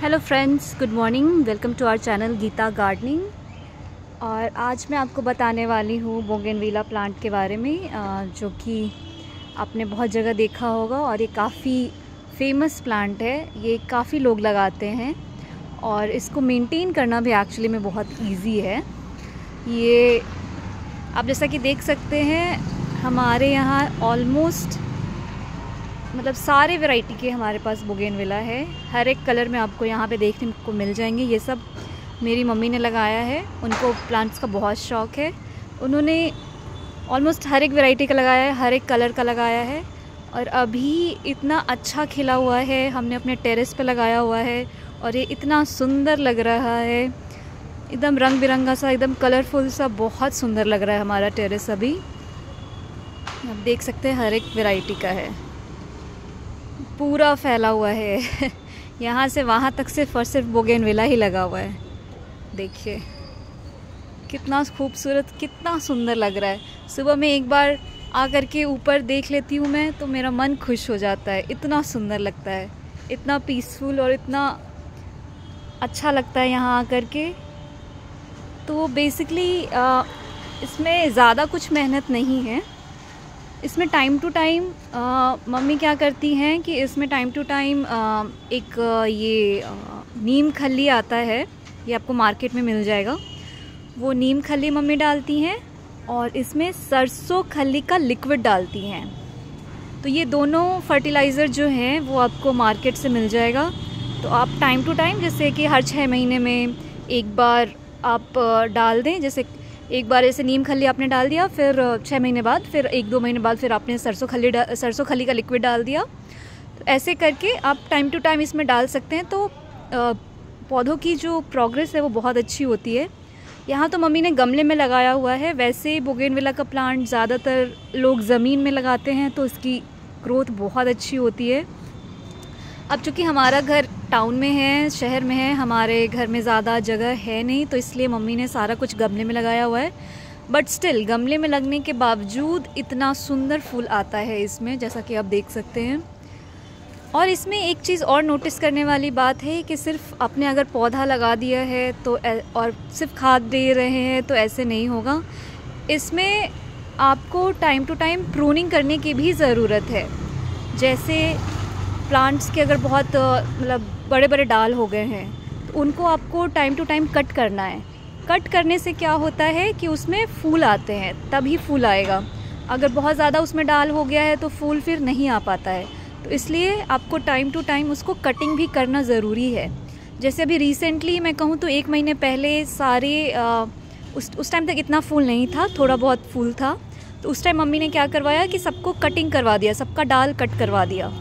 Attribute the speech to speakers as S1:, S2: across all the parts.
S1: Hello friends good morning welcome to our channel Geeta gardening और आज मैं आपको बताने वाली हूँ बोगनविला प्लांट के बारे में जो कि आपने बहुत जगह देखा होगा और ये काफ़ी फ़ेमस प्लांट है। ये काफ़ी लोग लगाते हैं और इसको मेंटेन करना भी एक्चुअली में बहुत इजी है। ये आप जैसा कि देख सकते हैं, हमारे यहाँ ऑलमोस्ट मतलब सारे वैरायटी के हमारे पास विला है। हर एक कलर में आपको यहाँ पे देखने को मिल जाएँगे। ये सब मेरी मम्मी ने लगाया है। उनको प्लांट्स का बहुत शौक़ है। उन्होंने ऑलमोस्ट हर एक वैरायटी का लगाया है, हर एक कलर का लगाया है। और अभी इतना अच्छा खिला हुआ है। हमने अपने टेरेस पे लगाया हुआ है और ये इतना सुंदर लग रहा है। एकदम रंग बिरंगा सा, एकदम कलरफुल सा, बहुत सुंदर लग रहा है हमारा टेरेस अभी। आप देख सकते हैं हर एक वैरायटी का है। पूरा फैला हुआ है। यहाँ से वहाँ तक सिर्फ़ और सिर्फ़ बोगेनविला ही लगा हुआ है। देखिए, कितना खूबसूरत, कितना सुंदर लग रहा है। सुबह में एक बार आकर के ऊपर देख लेती हूँ मैं तो मेरा मन खुश हो जाता है। इतना सुंदर लगता है। इतना पीसफुल और इतना अच्छा लगता है यहाँ आकर के। तो बेसिकली इसमें ज़्यादा कुछ मेहनत नहीं है। इसमें टाइम टू टाइम मम्मी क्या करती हैं कि इसमें टाइम टू टाइम एक ये नीम खली आता है, ये आपको मार्केट में मिल जाएगा। वो नीम खली मम्मी डालती हैं और इसमें सरसों खली का लिक्विड डालती हैं। तो ये दोनों फर्टिलाइज़र जो हैं, वो आपको मार्केट से मिल जाएगा। तो आप टाइम टू टाइम जैसे कि हर छः महीने में एक बार आप डाल दें, जैसे एक बार ऐसे नीम खली आपने डाल दिया, फिर छः महीने बाद, फिर एक दो महीने बाद फिर आपने सरसों खली सरसों खली का लिक्विड डाल दिया। तो ऐसे करके आप टाइम टू टाइम इसमें डाल सकते हैं। तो पौधों की जो प्रोग्रेस है वो बहुत अच्छी होती है। यहाँ तो मम्मी ने गमले में लगाया हुआ है। वैसे बोगेनविला का प्लांट ज़्यादातर लोग ज़मीन में लगाते हैं तो इसकी ग्रोथ बहुत अच्छी होती है। अब चूँकि हमारा घर टाउन में है, शहर में है, हमारे घर में ज़्यादा जगह है नहीं तो इसलिए मम्मी ने सारा कुछ गमले में लगाया हुआ है। बट स्टिल गमले में लगने के बावजूद इतना सुंदर फूल आता है इसमें, जैसा कि आप देख सकते हैं। और इसमें एक चीज़ और नोटिस करने वाली बात है कि सिर्फ़ आपने अगर पौधा लगा दिया है तो और सिर्फ़ खाद दे रहे हैं तो ऐसे नहीं होगा। इसमें आपको टाइम टू टाइम प्रूनिंग करने की भी ज़रूरत है। जैसे प्लांट्स के अगर बहुत मतलब बड़े बड़े डाल हो गए हैं तो उनको आपको टाइम टू टाइम कट करना है। कट करने से क्या होता है कि उसमें फूल आते हैं तभी फूल आएगा। अगर बहुत ज़्यादा उसमें डाल हो गया है तो फूल फिर नहीं आ पाता है। तो इसलिए आपको टाइम टू टाइम उसको कटिंग भी करना ज़रूरी है। जैसे अभी रिसेंटली मैं कहूँ तो एक महीने पहले सारे आ, उस उस टाइम तक इतना फूल नहीं था थोड़ा बहुत फूल था। तो उस टाइम मम्मी ने क्या करवाया कि सबको कटिंग करवा दिया सबका डाल कट करवा दिया।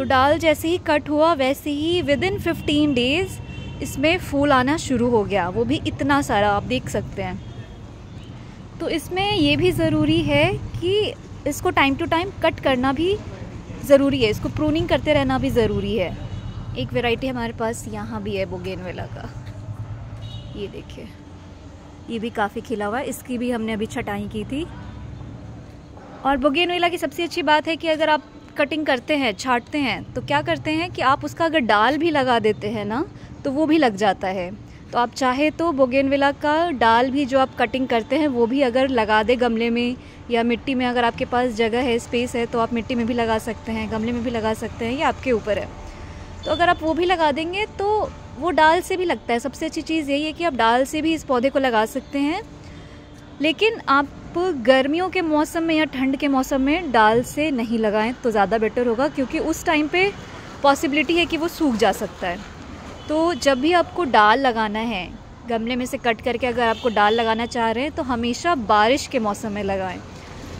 S1: तो डाल जैसे ही कट हुआ, वैसे ही विद इन फिफ्टीन डेज़ इसमें फूल आना शुरू हो गया। वो भी इतना सारा, आप देख सकते हैं। तो इसमें ये भी ज़रूरी है कि इसको टाइम टू टाइम कट करना भी ज़रूरी है। इसको प्रूनिंग करते रहना भी ज़रूरी है। एक वैरायटी हमारे पास यहाँ भी है बोगेनवेला का। ये देखिए। ये भी काफ़ी खिला हुआ है। इसकी भी हमने अभी छटाई की थी। और बोगेनवेला की सबसे अच्छी बात है कि अगर आप कटिंग करते हैं, छाटते हैं तो क्या करते हैं कि आप उसका अगर डाल भी लगा देते हैं ना तो वो भी लग जाता है। तो आप चाहे तो बोगेनविला का डाल भी जो आप कटिंग करते हैं, वो भी अगर लगा दे गमले में, या मिट्टी में अगर आपके पास जगह है स्पेस है तो आप मिट्टी में भी लगा सकते हैं, गमले में भी लगा सकते हैं, ये आपके ऊपर है। तो अगर आप वो भी लगा देंगे तो वो डाल से भी लगता है। सबसे अच्छी चीज़ यही है कि आप डाल से भी इस पौधे को लगा सकते हैं। लेकिन आप गर्मियों के मौसम में या ठंड के मौसम में डाल से नहीं लगाएँ तो ज़्यादा बेटर होगा, क्योंकि उस टाइम पे पॉसिबिलिटी है कि वो सूख जा सकता है। तो जब भी आपको डाल लगाना है, गमले में से कट करके अगर आपको डाल लगाना चाह रहे हैं तो हमेशा बारिश के मौसम में लगाएँ।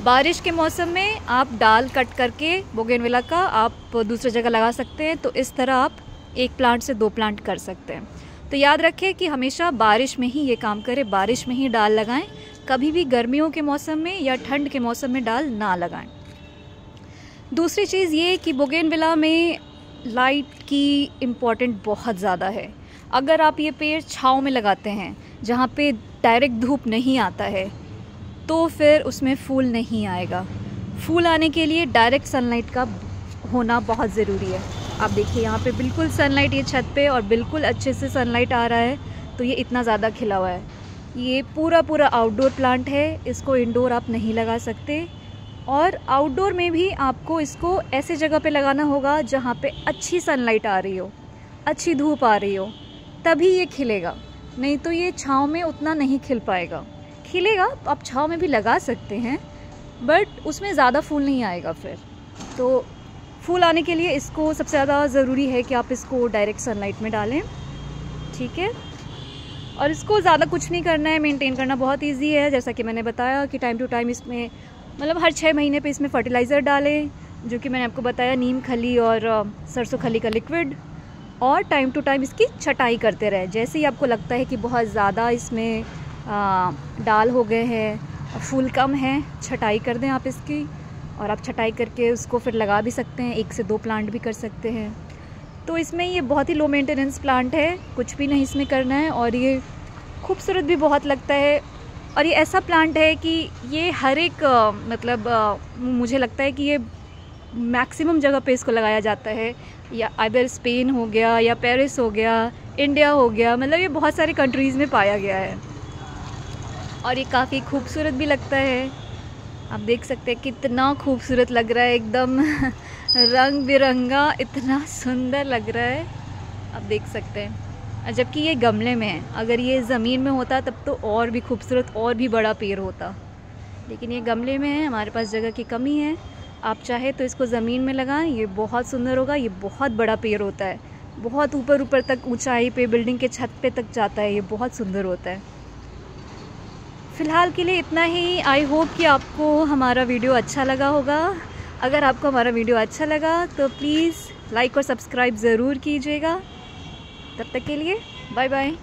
S1: बारिश के मौसम में आप डाल कट करके बोगेनविला का आप दूसरी जगह लगा सकते हैं तो इस तरह आप एक प्लांट से दो प्लांट कर सकते हैं। तो याद रखें कि हमेशा बारिश में ही ये काम करें, बारिश में ही डाल लगाएँ कभी भी गर्मियों के मौसम में या ठंड के मौसम में डाल ना लगाएँ। दूसरी चीज़ ये कि बोगेनविला में लाइट की इंपॉर्टेंट बहुत ज़्यादा है। अगर आप ये पेड़ छाँव में लगाते हैं, जहाँ पे डायरेक्ट धूप नहीं आता है तो फिर उसमें फूल नहीं आएगा। फूल आने के लिए डायरेक्ट सनलाइट का होना बहुत ज़रूरी है। आप देखिए, यहाँ पे बिल्कुल सनलाइट ये छत पे और बिल्कुल अच्छे से सनलाइट आ रहा है तो ये इतना ज़्यादा खिला हुआ है। ये पूरा पूरा आउटडोर प्लांट है, इसको इंडोर आप नहीं लगा सकते। और आउटडोर में भी आपको इसको ऐसे जगह पे लगाना होगा जहाँ पे अच्छी सनलाइट आ रही हो, अच्छी धूप आ रही हो, तभी ये खिलेगा। नहीं तो ये छाँव में उतना नहीं खिल पाएगा। खिलेगा आप छाँव में भी लगा सकते हैं बट उसमें ज़्यादा फूल नहीं आएगा फिर। तो फूल आने के लिए इसको सबसे ज़्यादा ज़रूरी है कि आप इसको डायरेक्ट सनलाइट में डालें। ठीक है? और इसको ज़्यादा कुछ नहीं करना है मेंटेन करना बहुत इजी है। जैसा कि मैंने बताया कि टाइम टू टाइम इसमें मतलब हर छः महीने पे इसमें फर्टिलाइज़र डालें जो कि मैंने आपको बताया नीम खली और सरसों खली का लिक्विड और टाइम टू टाइम इसकी छटाई करते रहे। जैसे ही आपको लगता है कि बहुत ज़्यादा इसमें आ, डाल हो गए हैं फूल कम है छटाई कर दें आप इसकी। और आप छटाई करके उसको फिर लगा भी सकते हैं एक से दो प्लांट भी कर सकते हैं। तो इसमें ये बहुत ही लो मेंटेनेंस प्लांट है, कुछ भी नहीं इसमें करना है और ये खूबसूरत भी बहुत लगता है। और ये ऐसा प्लांट है कि ये हर एक मतलब मुझे लगता है कि ये मैक्सिमम जगह पे इसको लगाया जाता है। या अदर स्पेन हो गया या पेरिस हो गया इंडिया हो गया मतलब ये बहुत सारे कंट्रीज़ में पाया गया है। और ये काफ़ी खूबसूरत भी लगता है। आप देख सकते हैं कितना खूबसूरत लग रहा है एकदम। रंग बिरंगा इतना सुंदर लग रहा है। आप देख सकते हैं। जबकि ये गमले में है। अगर ये ज़मीन में होता, तब तो और भी खूबसूरत, और भी बड़ा पेड़ होता। लेकिन ये गमले में है, हमारे पास जगह की कमी है। आप चाहे तो इसको ज़मीन में लगाएँ, ये बहुत सुंदर होगा, ये बहुत बड़ा पेड़ होता है। बहुत ऊपर ऊपर तक ऊंचाई पे, बिल्डिंग के छत पे तक जाता है, ये बहुत सुंदर होता है। फ़िलहाल के लिए इतना ही। आई होप कि आपको हमारा वीडियो अच्छा लगा होगा। अगर आपको हमारा वीडियो अच्छा लगा तो प्लीज़ लाइक और सब्सक्राइब ज़रूर कीजिएगा। तब तक के लिए बाय बाय